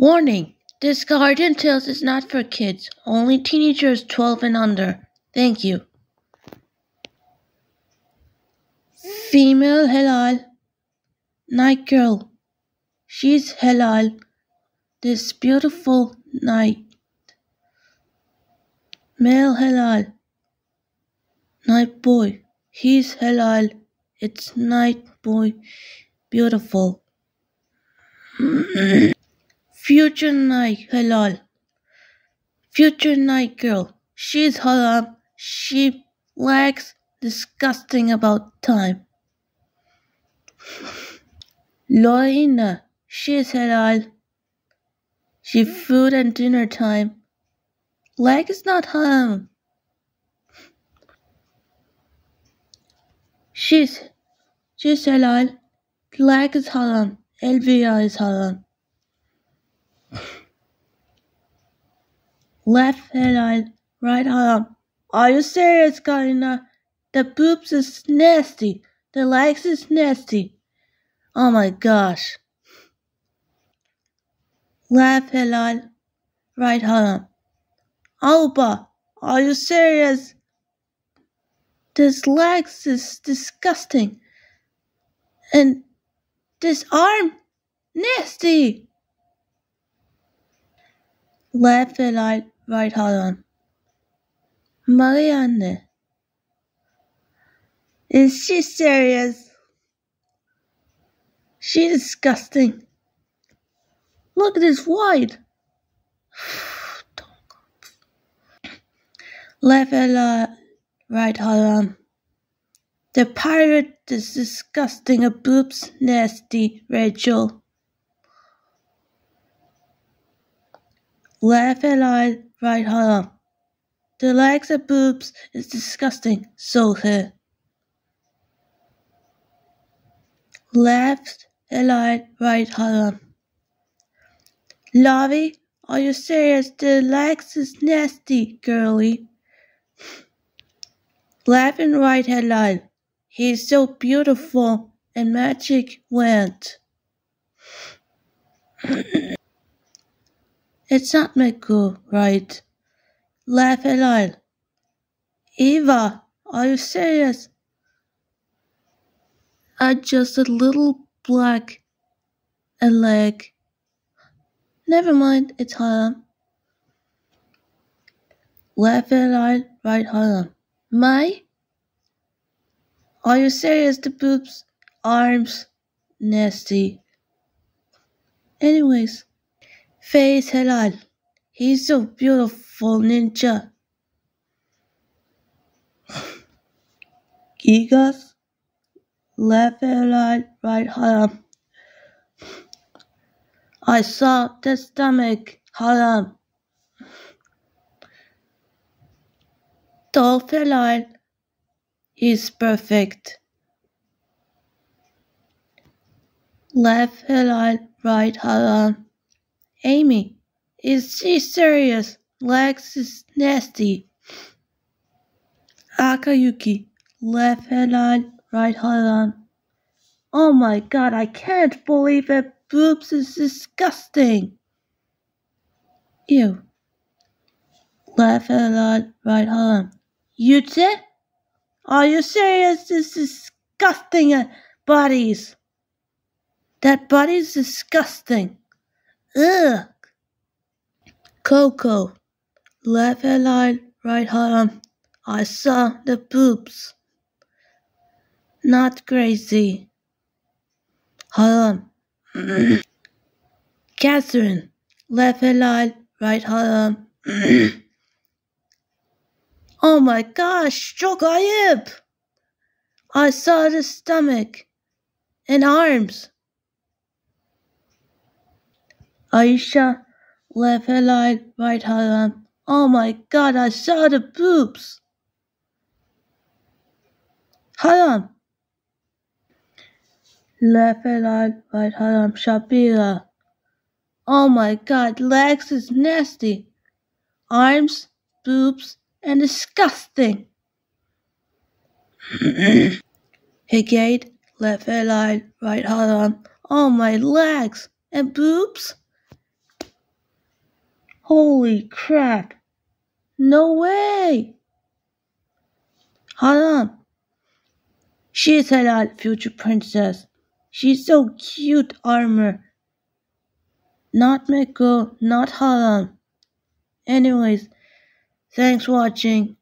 Warning! This Guardian Tales is not for kids, only teenagers 12 and under. Thank you. Female Halal. Knight girl. She's Halal. This beautiful night. Male Halal. Knight boy. He's Halal. It's night boy. Beautiful. Future Knight halal. Future Knight girl. She's haram. She lacks disgusting about time. Lorena. She's halal. She food and dinner time. Lag is not haram. She's she's halal. Lag is haram. LVR is haram. Left head right arm. Are you serious, Karina? The boobs is nasty. The legs is nasty. Oh my gosh. Left head right arm. Alba, are you serious? This legs is disgusting. And this arm nasty. Left eye, right arm. Marianne. Is she serious? She's disgusting. Look at this white. Left eye, right arm. The pirate is disgusting. A boobs nasty, Rachel. Left eye, right arm. The legs and boobs is disgusting, so her. Left eye, right arm. Lavi, are you serious? The legs is nasty, girly. Left and right headline. He's so beautiful and magic went. It's not my Miku, right? Laugh aloud. Eva, are you serious? I just a little black a leg. Never mind, it's Harlem. Laugh aloud, right right Harlem. My? Are you serious? The boobs, arms, nasty. Anyways. Face Halal. He's so beautiful, ninja. Gigas. Left Halal, right Haram. I saw the stomach, Haram. Dolf Halal. He's perfect. Left Halal, right Haram. Amy, is she serious? Legs is nasty. Akayuki, left hand on, right hand on. Oh my god, I can't believe it. Boobs is disgusting. Ew. Left hand on, right hand on. You too? Are you serious? This is disgusting uh, bodies. That body's disgusting. Ugh. Coco. Left headline, right arm. I saw the boobs. Not crazy. Harlem. Catherine. Left headline, right arm. oh my gosh, Jogayib! I saw the stomach and arms. Aisha, left headlight, right her arm. Oh my god, I saw the boobs. Haram. Left headlight, right her arm. Shapira. Oh my god, legs is nasty. Arms, boobs, and disgusting. Higate, left headlight, right her arm. Oh my legs and boobs. Holy crap. No way. Hold on. She's a lot future princess. She's so cute, armor. Not Miko, not Halan. Anyways, thanks for watching.